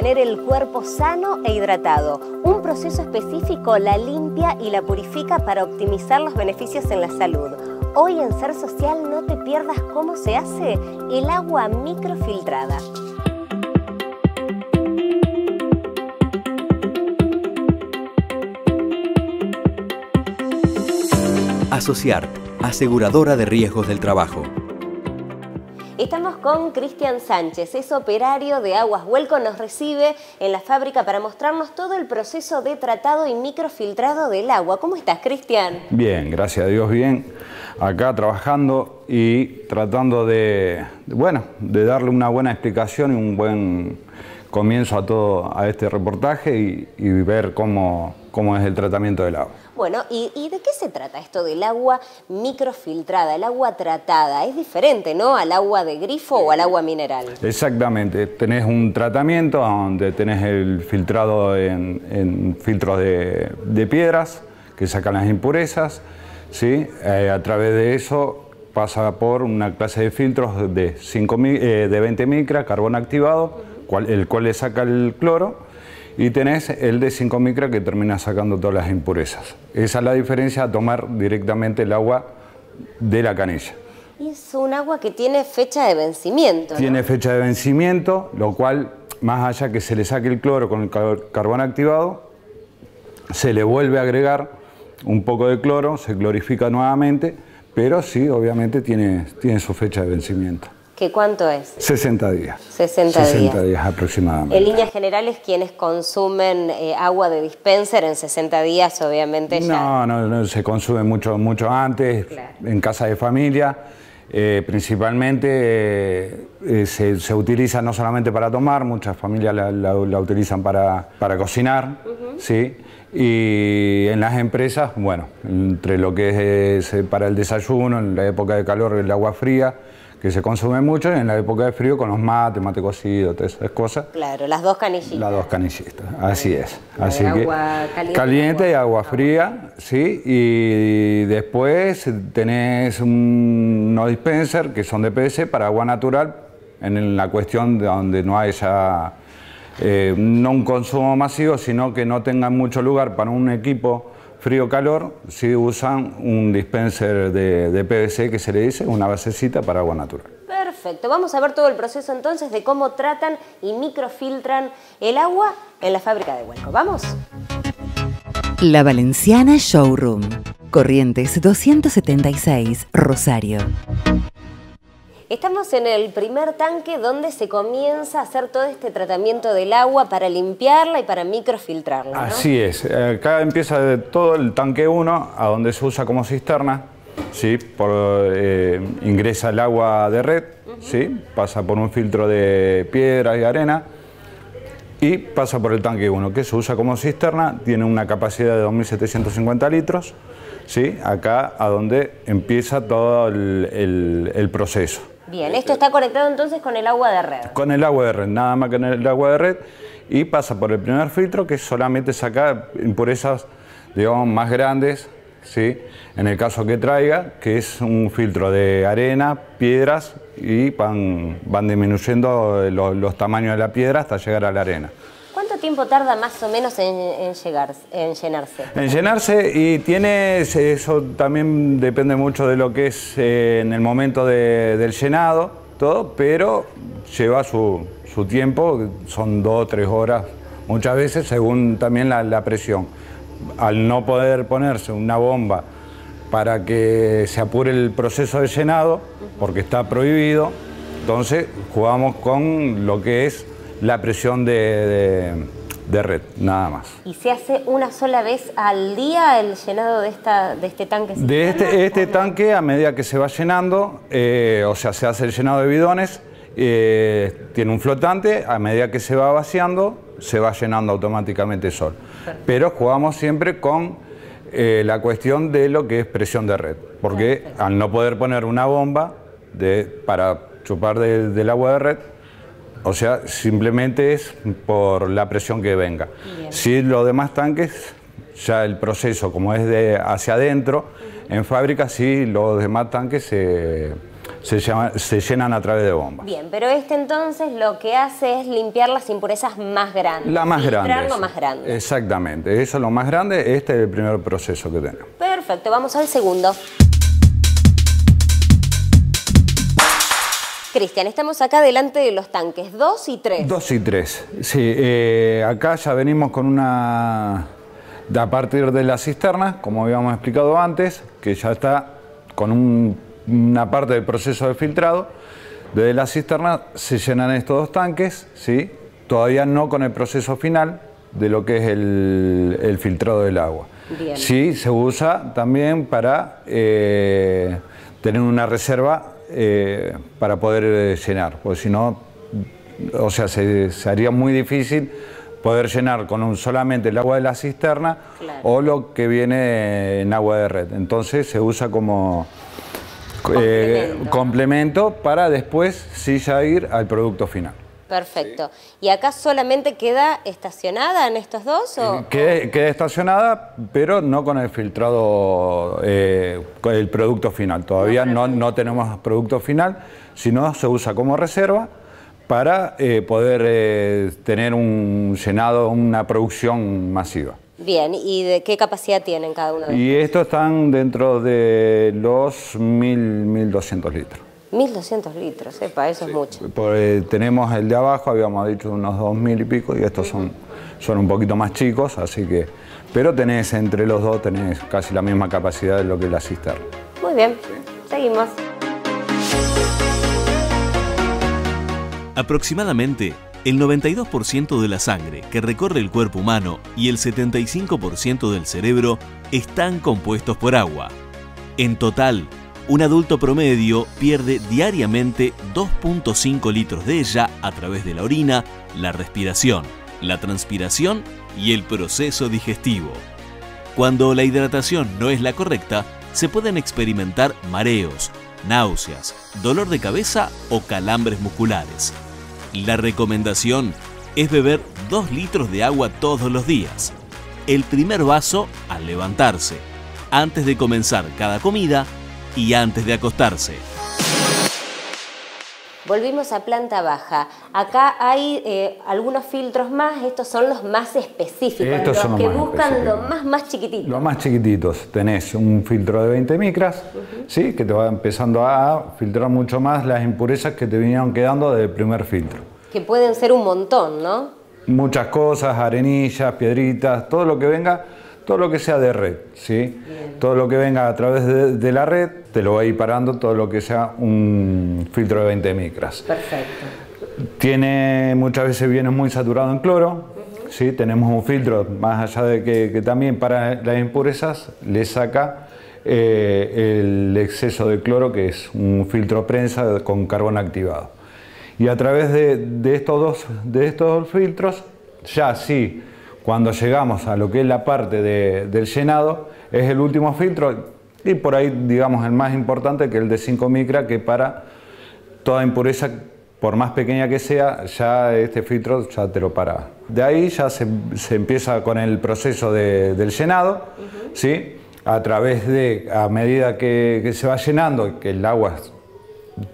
mantener el cuerpo sano e hidratado. Un proceso específico la limpia y la purifica para optimizar los beneficios en la salud. Hoy en Ser Social no te pierdas cómo se hace el agua microfiltrada. Asociar, aseguradora de riesgos del trabajo. Estamos con Cristian Sánchez, es operario de Aguas Huelco, nos recibe en la fábrica para mostrarnos todo el proceso de tratado y microfiltrado del agua. ¿Cómo estás, Cristian? Bien, gracias a Dios, bien. Acá trabajando y tratando de, bueno, de darle una buena explicación y un buen comienzo a todo a este reportaje y, ver cómo, cómo es el tratamiento del agua. Bueno, ¿y, ¿y, de qué se trata esto del agua microfiltrada, el agua tratada? Es diferente, ¿no? Al agua de grifo o al agua mineral. Exactamente, tenés un tratamiento donde tenés el filtrado en, en filtros de, de, piedras que sacan las impurezas, ¿sí? Eh, a través de eso pasa por una clase de filtros de, 5, eh, de 20 micras, carbón activado, cual, el cual le saca el cloro y tenés el de 5 micra que termina sacando todas las impurezas. Esa es la diferencia a tomar directamente el agua de la canilla. Y es un agua que tiene fecha de vencimiento. Tiene fecha de vencimiento, lo cual, más allá que se le saque el cloro con el carbón activado, se le vuelve a agregar un poco de cloro, se clorifica nuevamente, pero sí, obviamente tiene, tiene su fecha de vencimiento. ¿Qué cuánto es? 60 días. 60, 60 días. días aproximadamente. En líneas generales, quienes consumen eh, agua de dispenser en 60 días, obviamente ya... No, no, no se consume mucho, mucho antes, Claro. en casa de familia. Eh, principalmente eh, se, se utiliza no solamente para tomar, muchas familias la, la- la utilizan para, para cocinar, ¿sí? Y en las empresas, bueno, entre lo que es eh, para el desayuno, en la época de calor el agua fría, que se consume mucho, y en la época de frío con los mates, mate cocido, todas esas cosas. Claro, las dos canillitas. Las dos canillitas, así es. Así que agua caliente caliente y agua- agua fría, sí. Y después tenés un- unos dispenser que son de PVC para agua natural, en la cuestión de donde no haya eh, no un consumo masivo, sino que no tengan mucho lugar para un equipo frío-calor, si usan un dispenser de, de PVC que se le dice, una basecita para agua natural. Perfecto, vamos a ver todo el proceso entonces de cómo tratan y microfiltran el agua en la fábrica de Huelco. ¿Vamos? La Valenciana Showroom. Corrientes 276, Rosario. Estamos en el primer tanque donde se comienza a hacer todo este tratamiento del agua para limpiarla y para microfiltrarla. ¿no? Así es, acá empieza todo el tanque 1, a donde se usa como cisterna, ¿sí? por, eh, ingresa el agua de red, ¿sí? pasa por un filtro de piedra y arena y pasa por el tanque 1, que se usa como cisterna, tiene una capacidad de 2.750 litros, ¿sí? acá a donde empieza todo el- el- el proceso. Bien, esto está conectado entonces con el agua de red. Con el agua de red, nada más que en el agua de red, y pasa por el primer filtro que solamente saca impurezas, digamos, más grandes, ¿sí? En el caso que traiga, que es un filtro de arena, piedras, y van, van disminuyendo los, los tamaños de la piedra hasta llegar a la arena. ¿Cuánto tiempo tarda más o menos en, llegar, en llenarse? En llenarse y tiene, eso también depende mucho de lo que es eh, en el momento de- del llenado, todo, pero lleva su, tiempo, son dos o tres horas muchas veces, según también la presión. Al no poder ponerse una bomba para que se apure el proceso de llenado, porque está prohibido, entonces jugamos con lo que es la presión de, de- de red, nada más. ¿Y se hace una sola vez al día el llenado de, esta, de este tanque? De este, este tanque, a medida que se va llenando, eh, o sea, se hace el llenado de bidones, eh, tiene un flotante, a medida que se va vaciando, se va llenando automáticamente solo. Pero jugamos siempre con eh, la cuestión de lo que es presión de red, porque al no poder poner una bomba de, para chupar de- del agua de red, o sea, simplemente es por la presión que venga. Si los demás tanques, ya el proceso como es de hacia adentro, en fábrica sí los demás tanques se, se, se llenan a través de bombas. Bien, pero este entonces lo que hace es limpiar las impurezas más grandes. La más grande. lo más grande. Exactamente, eso es lo más grande, este es el primer proceso que tenemos. Perfecto, vamos al segundo. Cristian, estamos acá delante de los tanques 2 y 3. 2 y 3, sí. Eh, acá ya venimos con una... A partir de la cisterna, como habíamos explicado antes, que ya está con una parte del proceso de filtrado, desde la cisterna se llenan estos dos tanques, ¿sí? todavía no con el proceso final de lo que es el, filtrado del agua. Sí, se usa también para eh, tener una reserva eh, para poder eh, llenar, porque si no, o sea, se, haría muy difícil poder llenar con solamente el agua de la cisterna o lo que viene en agua de red. Entonces se usa como eh, complemento, para después sí ya ir al producto final. Perfecto. ¿Y acá solamente queda estacionada en estos dos? O, queda, estacionada, pero no con el filtrado, eh, con el producto final. Todavía no, no, tenemos producto final, sino se usa como reserva para eh, poder eh, tener un llenado, una producción masiva. Bien, ¿y de qué capacidad tienen cada uno de Y estos están dentro de los 1.000, 1.200 litros. 1.200 litros, epa, eso es mucho. Eh, tenemos el de abajo, habíamos dicho unos 2.000 y pico, y estos son, son un poquito más chicos, así que... Pero tenés entre los dos, tenés casi la misma capacidad de lo que la cisterna. Muy bien, seguimos. Aproximadamente el 92% de la sangre que recorre el cuerpo humano y el 75% del cerebro están compuestos por agua. En total, un adulto promedio pierde diariamente 2.5 litros de ella a través de la orina, la respiración, la transpiración y el proceso digestivo. Cuando la hidratación no es la correcta, se pueden experimentar mareos, náuseas, dolor de cabeza o calambres musculares. La recomendación es beber 2 litros de agua todos los días. El primer vaso al levantarse, antes de comenzar cada comida y antes de acostarse. Volvimos a planta baja. Acá hay eh, algunos filtros más, estos son los más específicos, los que buscan los más, más chiquititos. Los más chiquititos. Tenés un filtro de 20 micras, ¿sí? que te va empezando a filtrar mucho más las impurezas que te vinieron quedando del primer filtro. Que pueden ser un montón, ¿no? Muchas cosas, arenillas, piedritas, todo lo que venga todo lo que sea de red, ¿sí? Todo lo que venga a través de, la red, te lo va a ir parando todo lo que sea un filtro de 20 micras. Perfecto. Tiene, muchas veces viene muy saturado en cloro, ¿sí? Tenemos un filtro, más allá de que, también para las impurezas le saca eh, el exceso de cloro, que es un filtro prensa con carbón activado. Y a través de, estos, dos, de estos dos filtros, ya sí cuando llegamos a lo que es la parte del llenado, es el último filtro y por ahí, digamos, el más importante que el de 5 micra, que para toda impureza, por más pequeña que sea, ya este filtro ya te lo para. De ahí ya se, empieza con el proceso del llenado, ¿sí? a través de, a medida que, que se va llenando, que el agua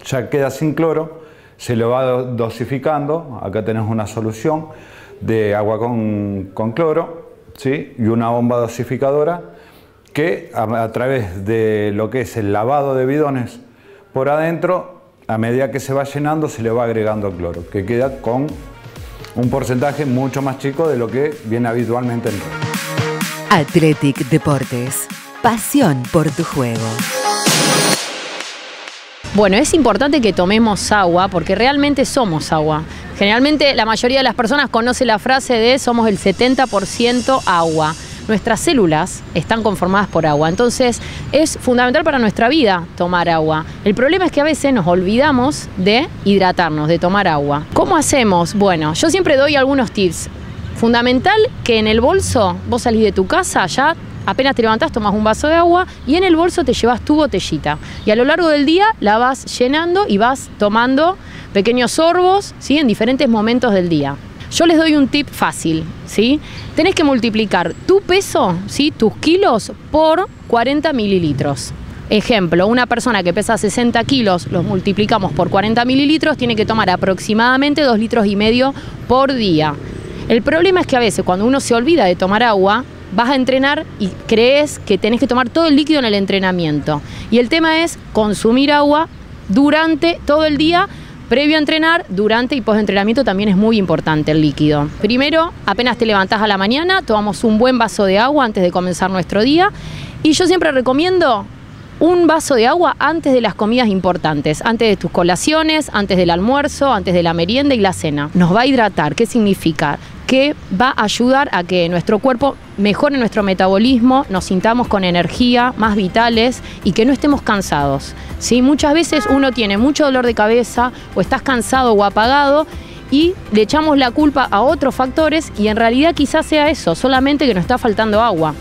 ya queda sin cloro, se lo va dosificando, acá tenés una solución, de agua con, cloro ¿sí? y una bomba dosificadora que a, través de lo que es el lavado de bidones por adentro, a medida que se va llenando se le va agregando cloro, que queda con un porcentaje mucho más chico de lo que viene habitualmente en Athletic Deportes, pasión por tu juego. Bueno, es importante que tomemos agua porque realmente somos agua. Generalmente la mayoría de las personas conoce la frase de somos el 70% agua. Nuestras células están conformadas por agua, entonces es fundamental para nuestra vida tomar agua. El problema es que a veces nos olvidamos de hidratarnos, de tomar agua. ¿Cómo hacemos? Bueno, yo siempre doy algunos tips. Fundamental que en el bolso vos salís de tu casa, ya apenas te levantás, tomas un vaso de agua y en el bolso te llevas tu botellita. Y a lo largo del día la vas llenando y vas tomando pequeños sorbos, ¿sí? En diferentes momentos del día. Yo les doy un tip fácil, ¿sí? Tenés que multiplicar tu peso, ¿sí? Tus kilos por 40 mililitros. Ejemplo, una persona que pesa 60 kilos, los multiplicamos por 40 mililitros, tiene que tomar aproximadamente 2 litros y medio por día. El problema es que a veces cuando uno se olvida de tomar agua, vas a entrenar y crees que tenés que tomar todo el líquido en el entrenamiento. Y el tema es consumir agua durante todo el día. Previo a entrenar, durante y post entrenamiento también es muy importante el líquido. Primero, apenas te levantás a la mañana, tomamos un buen vaso de agua antes de comenzar nuestro día. Y yo siempre recomiendo un vaso de agua antes de las comidas importantes, antes de tus colaciones, antes del almuerzo, antes de la merienda y la cena. Nos va a hidratar. ¿Qué significa? Que va a ayudar a que nuestro cuerpo mejore nuestro metabolismo, nos sintamos con energía, más vitales y que no estemos cansados. ¿sí? Muchas veces uno tiene mucho dolor de cabeza o estás cansado o apagado y le echamos la culpa a otros factores y en realidad quizás sea eso, solamente que nos está faltando agua.